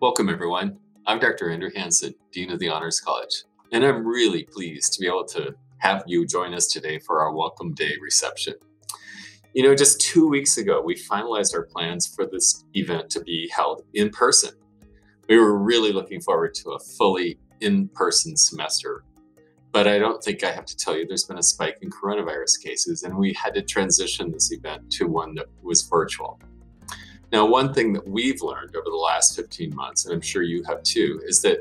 Welcome, everyone. I'm Dr. Andrew Hanson, Dean of the Honors College, and I'm really pleased to be able to have you join us today for our Welcome Day reception. You know, just two weeks ago, we finalized our plans for this event to be held in person. We were really looking forward to a fully in person semester. But I don't think I have to tell you there's been a spike in coronavirus cases, and we had to transition this event to one that was virtual. Now, one thing that we've learned over the last 15 months, and I'm sure you have too, is that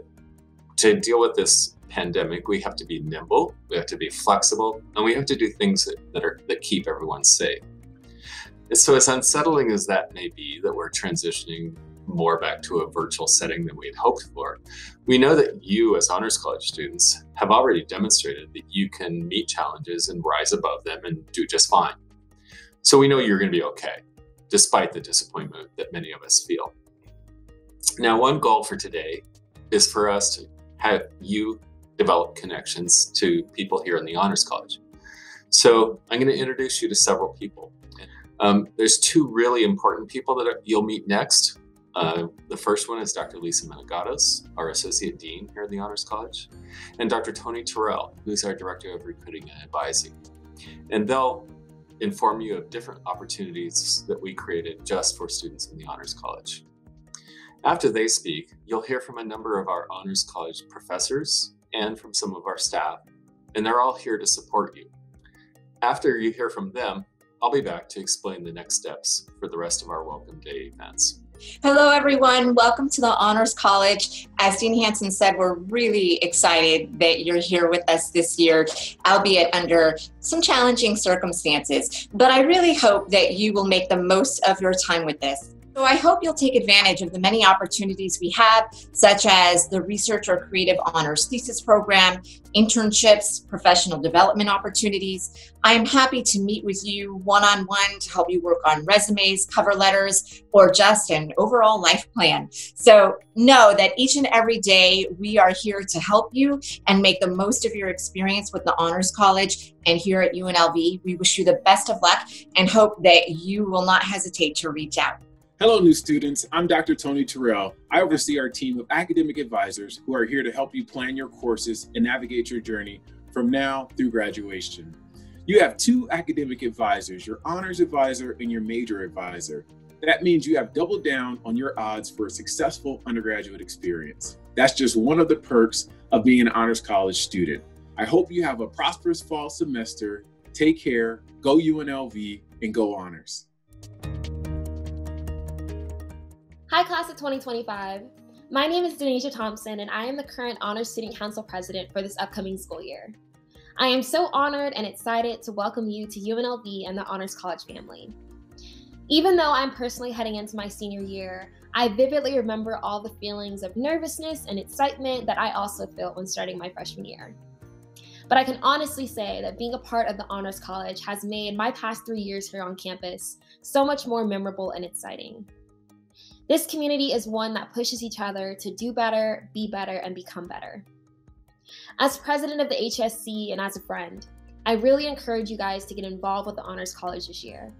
to deal with this pandemic, we have to be nimble, we have to be flexible, and we have to do things that, are that keep everyone safe. And so, as unsettling as that may be, that we're transitioning more back to a virtual setting than we had hoped for, we know that you, as Honors College students, have already demonstrated that you can meet challenges and rise above them and do just fine. So, we know you're going to be okay despite the disappointment that many of us feel. Now, one goal for today is for us to have you develop connections to people here in the Honors College. So I'm going to introduce you to several people. Um, there's two really important people that are, you'll meet next. Uh, the first one is Dr. Lisa Menegatos, our Associate Dean here at the Honors College, and Dr. Tony Terrell, who's our Director of Recruiting and Advising. And they'll inform you of different opportunities that we created just for students in the Honors College. After they speak, you'll hear from a number of our Honors College professors and from some of our staff, and they're all here to support you. After you hear from them, I'll be back to explain the next steps for the rest of our Welcome Day events. Hello, everyone. Welcome to the Honors College. As Dean Hanson said, we're really excited that you're here with us this year, albeit under some challenging circumstances. But I really hope that you will make the most of your time with this. So I hope you'll take advantage of the many opportunities we have, such as the Research or Creative Honors Thesis Program, internships, professional development opportunities. I'm happy to meet with you one on one to help you work on resumes, cover letters, or just an overall life plan. So know that each and every day we are here to help you and make the most of your experience with the Honors College. And here at UNLV, we wish you the best of luck and hope that you will not hesitate to reach out. Hello, new students. I'm Dr. Tony Terrell. I oversee our team of academic advisors who are here to help you plan your courses and navigate your journey from now through graduation. You have two academic advisors, your honors advisor and your major advisor. That means you have doubled down on your odds for a successful undergraduate experience. That's just one of the perks of being an honors college student. I hope you have a prosperous fall semester. Take care, go UNLV, and go honors. Hi, class of 2025. My name is Denisha Thompson, and I am the current Honors Student Council President for this upcoming school year. I am so honored and excited to welcome you to UNLV and the Honors College family. Even though I'm personally heading into my senior year, I vividly remember all the feelings of nervousness and excitement that I also felt when starting my freshman year. But I can honestly say that being a part of the Honors College has made my past three years here on campus so much more memorable and exciting. This community is one that pushes each other to do better, be better, and become better. As president of the HSC and as a friend, I really encourage you guys to get involved with the Honors College this year.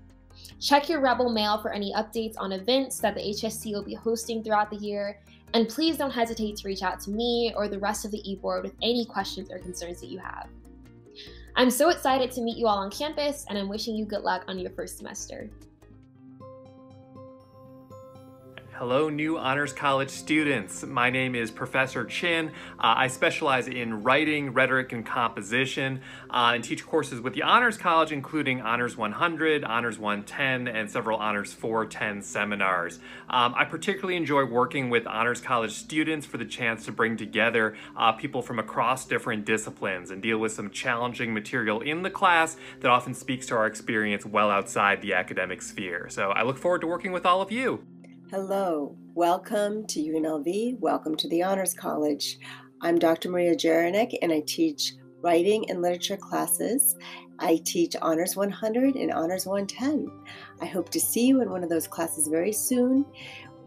Check your Rebel mail for any updates on events that the HSC will be hosting throughout the year, and please don't hesitate to reach out to me or the rest of the e-board with any questions or concerns that you have. I'm so excited to meet you all on campus, and I'm wishing you good luck on your first semester. Hello, new Honors College students. My name is Professor Chin. Uh, I specialize in writing, rhetoric, and composition uh, and teach courses with the Honors College, including Honors 100, Honors 110, and several Honors 410 seminars. Um, I particularly enjoy working with Honors College students for the chance to bring together uh, people from across different disciplines and deal with some challenging material in the class that often speaks to our experience well outside the academic sphere. So I look forward to working with all of you. Hello, welcome to UNLV, welcome to the Honors College. I'm Dr. Maria Jaranek and I teach writing and literature classes. I teach Honors 100 and Honors 110. I hope to see you in one of those classes very soon.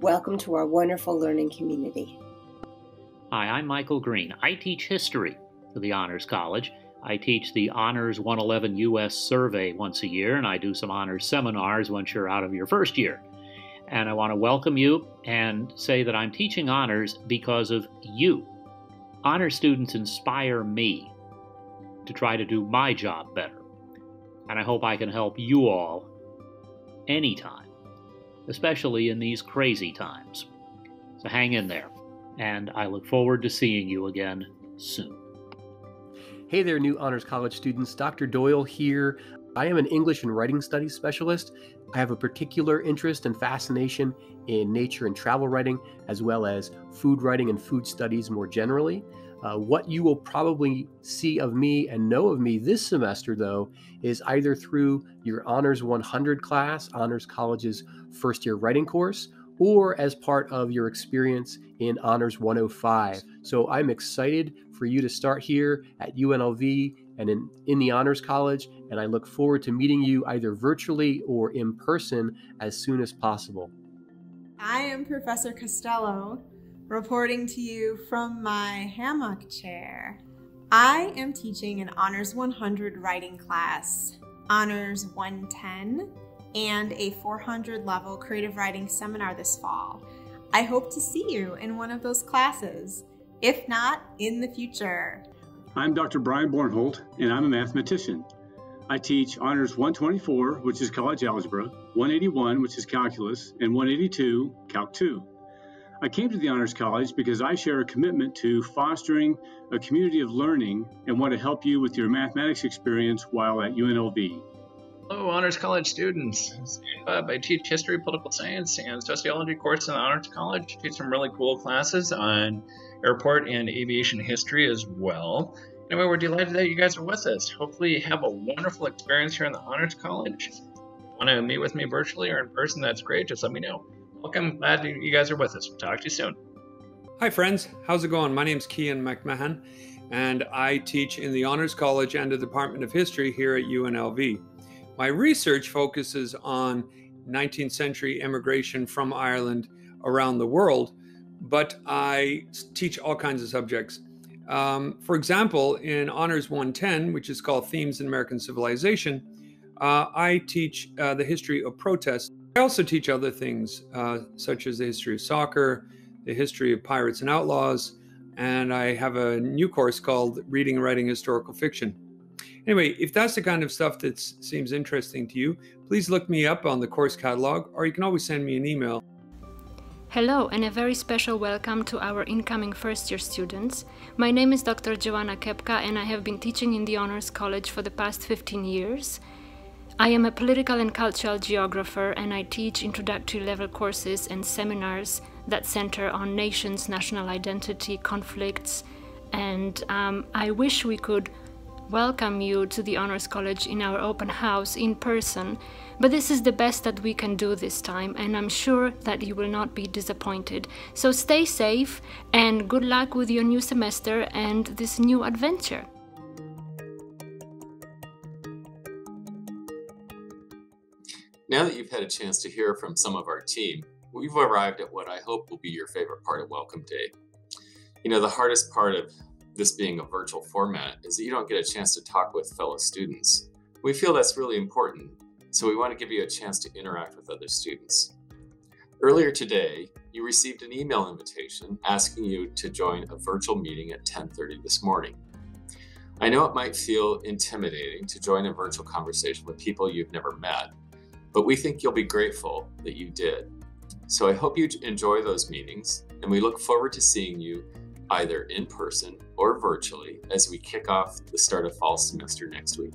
Welcome to our wonderful learning community. Hi, I'm Michael Green. I teach history for the Honors College. I teach the Honors 111 US survey once a year, and I do some honors seminars once you're out of your first year. And I want to welcome you and say that I'm teaching honors because of you. Honor students inspire me to try to do my job better. And I hope I can help you all anytime, especially in these crazy times. So hang in there, and I look forward to seeing you again soon. Hey there, new Honors College students. Dr. Doyle here. I am an English and Writing Studies specialist. I have a particular interest and fascination in nature and travel writing, as well as food writing and food studies more generally. Uh, what you will probably see of me and know of me this semester, though, is either through your Honors 100 class, Honors College's first year writing course, or as part of your experience in Honors 105. So I'm excited for you to start here at UNLV and in, in the Honors College, and I look forward to meeting you either virtually or in person as soon as possible. I am Professor Costello reporting to you from my hammock chair. I am teaching an Honors 100 writing class, Honors 110, and a 400 level creative writing seminar this fall. I hope to see you in one of those classes, if not in the future. I'm Dr. Brian Bornholt, and I'm a mathematician. I teach Honors 124, which is college algebra, 181, which is calculus, and 182, Calc 2. I came to the Honors College because I share a commitment to fostering a community of learning and want to help you with your mathematics experience while at UNLV. Hello, Honors College students. Uh, I teach history, political science, and sociology course in the Honors College. I teach some really cool classes on airport and aviation history as well. Anyway, we're delighted that you guys are with us. Hopefully, you have a wonderful experience here in the Honors College. Want to meet with me virtually or in person, that's great. Just let me know. Welcome. Glad you guys are with us. We'll talk to you soon. Hi, friends. How's it going? My name's Cian McMahon, and I teach in the Honors College and the Department of History here at UNLV. My research focuses on 19th century immigration from Ireland around the world, but I teach all kinds of subjects. Um, for example, in Honors 110, which is called Themes in American Civilization, uh, I teach uh, the history of protest I also teach other things, uh, such as the history of soccer, the history of pirates and outlaws, and I have a new course called Reading and Writing Historical Fiction. Anyway, if that's the kind of stuff that seems interesting to you, please look me up on the course catalog, or you can always send me an email. Hello, and a very special welcome to our incoming first year students. My name is Dr. Joanna Kepka, and I have been teaching in the Honors College for the past 15 years. I am a political and cultural geographer and I teach introductory level courses and seminars that center on nations, national identity, conflicts, and um, I wish we could welcome you to the Honors College in our open house in person, but this is the best that we can do this time, and I'm sure that you will not be disappointed. So stay safe and good luck with your new semester and this new adventure. Now that you've had a chance to hear from some of our team, we've arrived at what I hope will be your favorite part of Welcome Day. You know, the hardest part of this being a virtual format is that you don't get a chance to talk with fellow students. We feel that's really important, so we want to give you a chance to interact with other students. Earlier today, you received an email invitation asking you to join a virtual meeting at 10:30 this morning. I know it might feel intimidating to join a virtual conversation with people you've never met, but we think you'll be grateful that you did. So I hope you enjoy those meetings, and we look forward to seeing you either in person or virtually as we kick off the start of fall semester next week.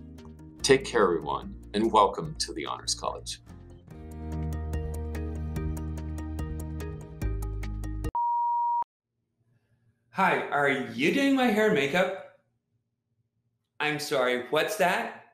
Take care, everyone, and welcome to the Honors College. Hi, are you doing my hair and makeup? I'm sorry, what's that?